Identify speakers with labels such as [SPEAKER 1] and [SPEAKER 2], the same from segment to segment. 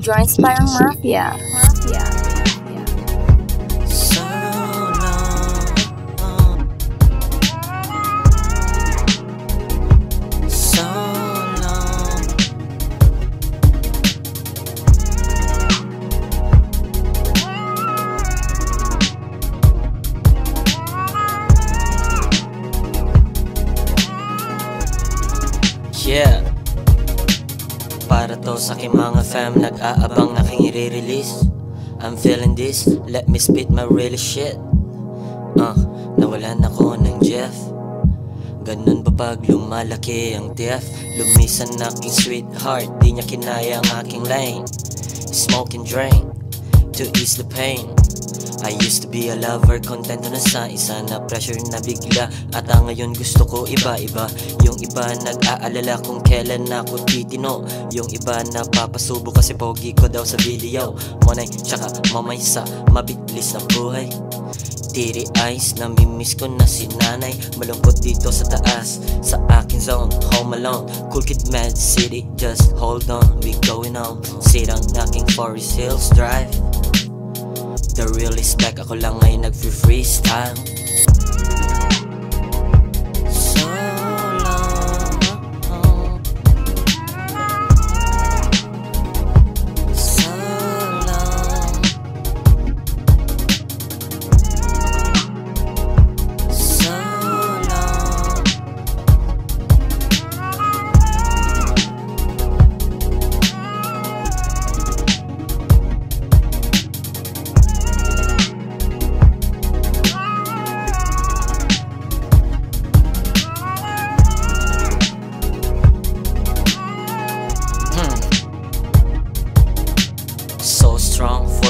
[SPEAKER 1] Joints parang Mafia. Mafia.
[SPEAKER 2] So long. So long. Yeah. Para to sa aking mga fam. Nag-aabang na aking i-release. I'm feeling this, let me spit my real shit. Uh, nawalan ako ng Jeff. Ganun ba pag lumalaki ang death Lumisan aking sweetheart. Di niya kinaya ang aking lane Smoke and drink To ease the pain. I used to be a lover, contento na sa isa na pressure na bigla. At ang ngayon gusto ko iba-iba. Yung iba nag-aalala kung kailan ako titino. Yung iba napapasubo kasi pogi ko daw sa video. Monay, tsaka mamay sa mabilis na buhay. Tiri eyes, namimiss ko na si nanay. Malungkot dito sa taas, sa aking zone Home alone, cool kid mad city Just hold on, we going on Sirang aking Forest Hills Drive The real respect. Ako lang ay nag-freestyle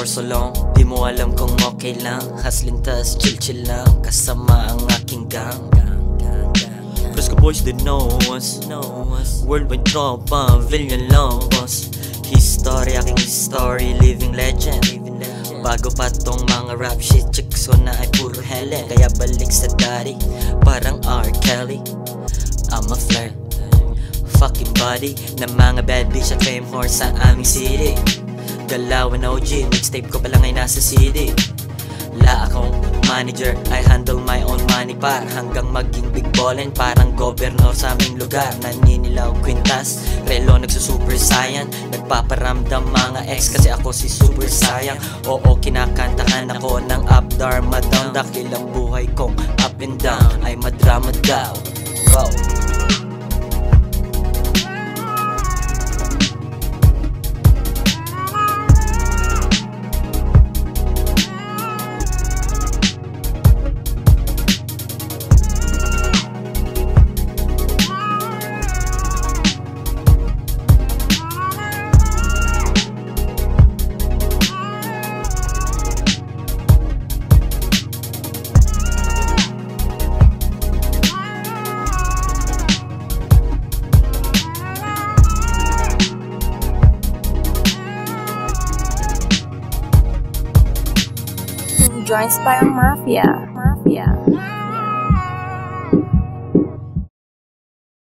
[SPEAKER 2] so long Di mo alam kung okay lang. Hustling tas chill chill lang. Kasama ang aking gang Fresco boys they know us. Worldwide tropa, villain lovers. History, aking history, living legend. Bago pa tong mga rap shit Chicks ko na ay puro helen Kaya balik sa daddy Parang R. Kelly. I'm a flirt. Fucking body ng mga bad bitch at fame horse sa aming city Galawan OG, mixtape ko pa lang ay nasa CD La akong manager, I handle my own money par Hanggang maging big ballin, parang governor sa aming lugar. Naninilaw kwintas, relo nagsusuper saiyan. Nagpaparamdam mga ex kasi ako si super sayang. Oo, kinakantahan ako ng up, dharma down Dahil ang buhay kong up and down ay madrama daw. Wow
[SPEAKER 1] join Spyro Mafia. Mafia.